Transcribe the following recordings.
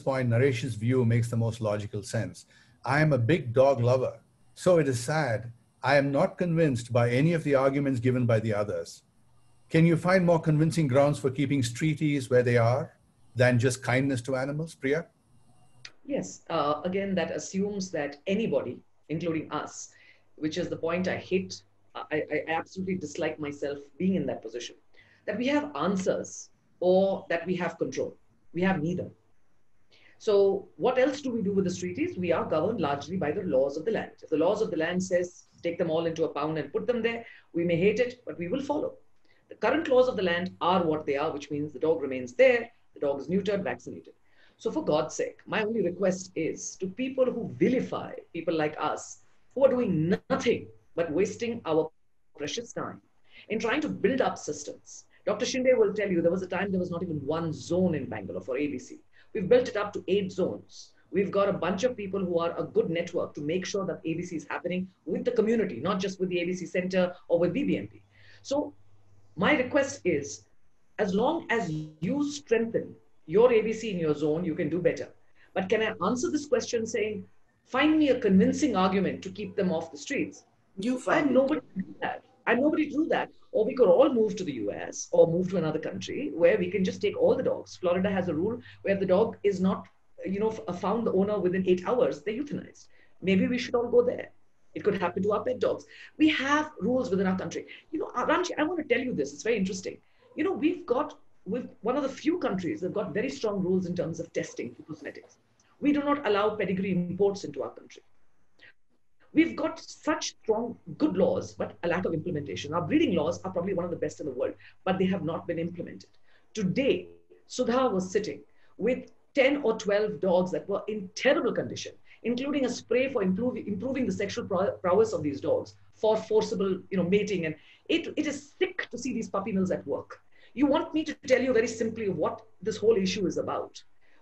point, Naresh's view makes the most logical sense. I am a big dog lover. So it is sad. I am not convinced by any of the arguments given by the others. Can you find more convincing grounds for keeping streeties where they are than just kindness to animals, Priya? Yes. Uh, again, that assumes that anybody, including us, which is the point I hate, I, I absolutely dislike myself being in that position, that we have answers or that we have control. We have neither. So what else do we do with the streeties? We are governed largely by the laws of the land. If the laws of the land says take them all into a pound and put them there, we may hate it, but we will follow. The current laws of the land are what they are, which means the dog remains there, the dog is neutered, vaccinated. So for God's sake, my only request is to people who vilify people like us, who are doing nothing but wasting our precious time in trying to build up systems. Dr. Shinde will tell you there was a time there was not even one zone in Bangalore for ABC. We've built it up to eight zones. We've got a bunch of people who are a good network to make sure that ABC is happening with the community, not just with the ABC Center or with BBMP. So my request is, as long as you strengthen your ABC in your zone, you can do better. But can I answer this question saying, find me a convincing argument to keep them off the streets? You find nobody to do that. I'm nobody do that. Or we could all move to the US or move to another country where we can just take all the dogs. Florida has a rule where the dog is not, you know, found the owner within eight hours, they're euthanized. Maybe we should all go there. It could happen to our pet dogs. We have rules within our country. You know, uh, Ramji, I want to tell you this. It's very interesting. You know, we've got with one of the few countries that got very strong rules in terms of testing for cosmetics. We do not allow pedigree imports into our country. We've got such strong, good laws, but a lack of implementation. Our breeding laws are probably one of the best in the world, but they have not been implemented. Today, Sudha was sitting with 10 or 12 dogs that were in terrible condition, including a spray for improving, improving the sexual prowess of these dogs for forcible you know, mating. And it, it is sick to see these puppy mills at work. You want me to tell you very simply what this whole issue is about.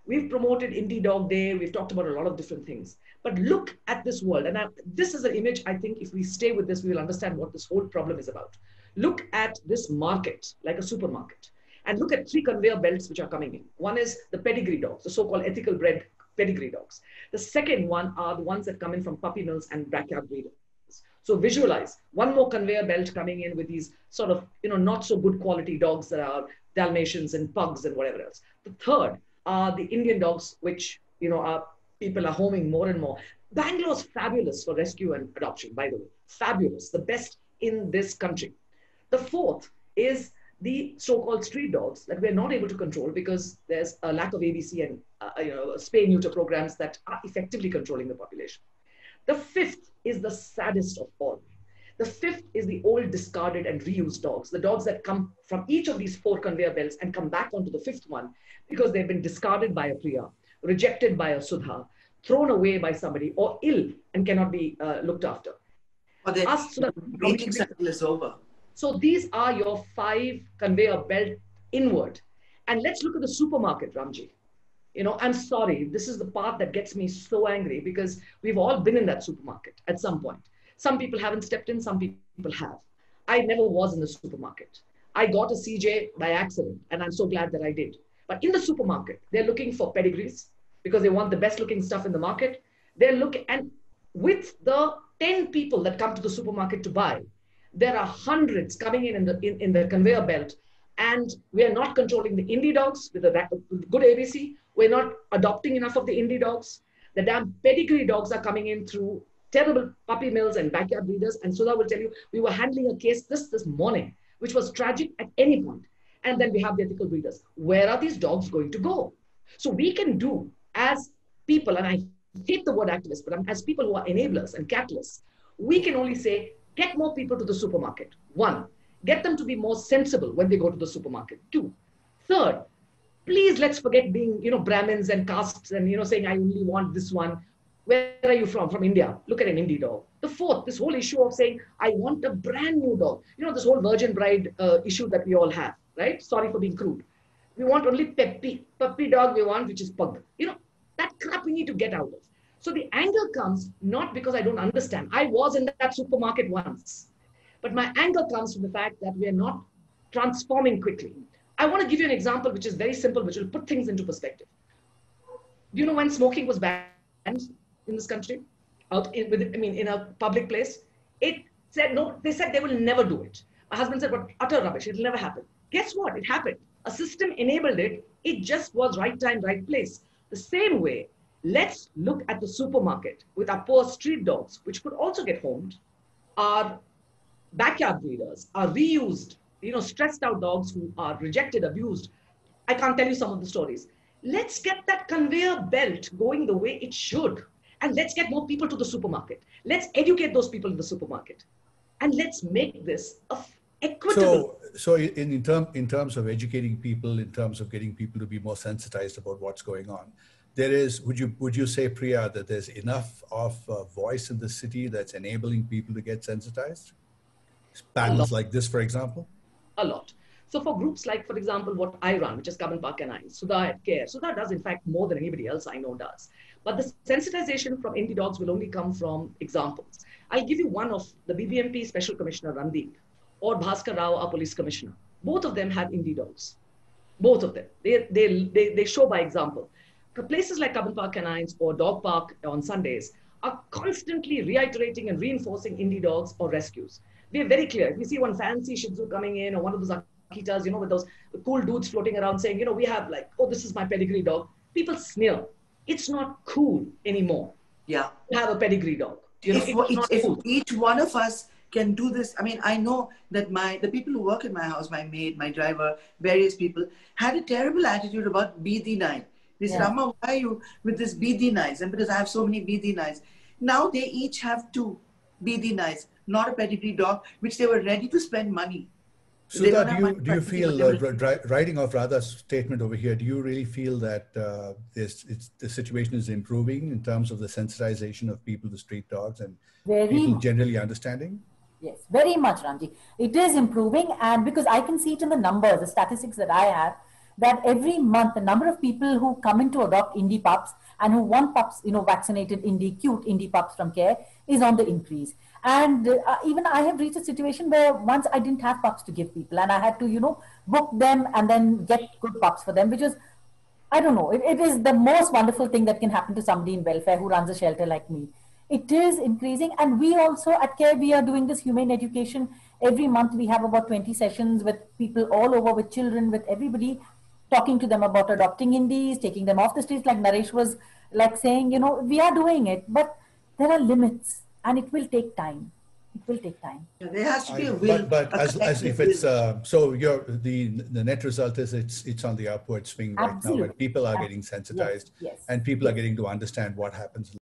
We've promoted Indie Dog Day. We've talked about a lot of different things. But look at this world. And I, this is an image, I think, if we stay with this, we will understand what this whole problem is about. Look at this market, like a supermarket. And look at three conveyor belts which are coming in. One is the pedigree dogs, the so called ethical bred pedigree dogs. The second one are the ones that come in from puppy mills and backyard breeders. So visualize one more conveyor belt coming in with these sort of, you know, not so good quality dogs that are Dalmatians and pugs and whatever else. The third are the Indian dogs, which, you know, are people are homing more and more. Bangalore is fabulous for rescue and adoption, by the way. Fabulous, the best in this country. The fourth is the so-called street dogs that we're not able to control because there's a lack of ABC and uh, you know spay neuter programs that are effectively controlling the population. The fifth is the saddest of all. The fifth is the old discarded and reused dogs, the dogs that come from each of these four conveyor belts and come back onto the fifth one because they've been discarded by a Priya, rejected by a Sudha, thrown away by somebody, or ill and cannot be uh, looked after. Or the Us, so waiting cycle is over. So these are your five conveyor belt inward. And let's look at the supermarket, Ramji. You know, I'm sorry, this is the part that gets me so angry because we've all been in that supermarket at some point. Some people haven't stepped in, some people have. I never was in the supermarket. I got a CJ by accident, and I'm so glad that I did. But in the supermarket, they're looking for pedigrees because they want the best looking stuff in the market. They're looking, and with the 10 people that come to the supermarket to buy, there are hundreds coming in in the, in, in the conveyor belt. And we are not controlling the indie dogs with a good ABC. We're not adopting enough of the indie dogs. The damn pedigree dogs are coming in through terrible puppy mills and backyard breeders. And Sudha will tell you, we were handling a case this this morning, which was tragic at any point. And then we have the ethical breeders. Where are these dogs going to go? So we can do as people, and I hate the word activist, but as people who are enablers and catalysts, we can only say, get more people to the supermarket. One, get them to be more sensible when they go to the supermarket. Two, third, please let's forget being, you know, Brahmins and castes and, you know, saying, I only want this one. Where are you from? From India. Look at an indie dog. The fourth, this whole issue of saying, I want a brand new dog. You know, this whole virgin bride uh, issue that we all have, right? Sorry for being crude. We want only peppy, puppy dog we want, which is pug. You know, that crap we need to get out of. So the anger comes not because I don't understand. I was in that supermarket once. But my anger comes from the fact that we are not transforming quickly. I want to give you an example which is very simple, which will put things into perspective. Do you know when smoking was banned in this country? Out in, with, I mean, in a public place? It said, no, they said they will never do it. My husband said, what utter rubbish, it'll never happen. Guess what? It happened. A system enabled it. It just was right time, right place. The same way, let's look at the supermarket with our poor street dogs, which could also get homed, our backyard breeders, our reused, you know, stressed out dogs who are rejected, abused. I can't tell you some of the stories. Let's get that conveyor belt going the way it should. And let's get more people to the supermarket. Let's educate those people in the supermarket. And let's make this a equitable. So, so in, in, term, in terms of educating people, in terms of getting people to be more sensitized about what's going on, there is, would you, would you say, Priya, that there's enough of a voice in the city that's enabling people to get sensitized? Panels like this, for example? A lot. So for groups like, for example, what I run, which is Cubbon Park Canines, Sudha at Care, Sudha does, in fact, more than anybody else I know does. But the sensitization from indie dogs will only come from examples. I'll give you one of the BBMP Special Commissioner Randeep or Bhaskar Rao, our police commissioner. Both of them have indie dogs. Both of them. They, they, they, they show by example. Places like Cubbon Park Canines or Dog Park on Sundays are constantly reiterating and reinforcing indie dogs or rescues. We're very clear. If we see one fancy Shih Tzu coming in or one of those Akitas, you know, with those cool dudes floating around saying, you know, we have like, oh, this is my pedigree dog. People sneer. It's not cool anymore. Yeah. To have a pedigree dog. You know, if, if cool. each one of us can do this. I mean, I know that my the people who work in my house, my maid, my driver, various people, had a terrible attitude about BD9. They said, yeah. Amma, why are you with this BD9s? And because I have so many BD9s. Now they each have two BD9s, not a pedigree dog, which they were ready to spend money. So do you, do you feel, uh, writing off Radha's statement over here, do you really feel that uh, this, the situation is improving in terms of the sensitization of people to street dogs and Very people generally understanding? Yes, very much, Ramji. It is improving, and because I can see it in the numbers, the statistics that I have, that every month the number of people who come in to adopt indie pups and who want pups, you know, vaccinated indie, cute indie pups from care is on the increase. And uh, even I have reached a situation where once I didn't have pups to give people, and I had to, you know, book them and then get good pups for them, which is, I don't know, it, it is the most wonderful thing that can happen to somebody in welfare who runs a shelter like me. It is increasing and we also at care we are doing this humane education. Every month we have about 20 sessions with people all over with children with everybody talking to them about adopting indies taking them off the streets like naresh was like saying you know we are doing it but there are limits and it will take time it will take time. Yeah, there has to be a will. But, but as, as if it's uh, so, your the the net result is it's it's on the upward swing right Absolutely. now. Where people are getting sensitized, yes, yes. and people are getting to understand what happens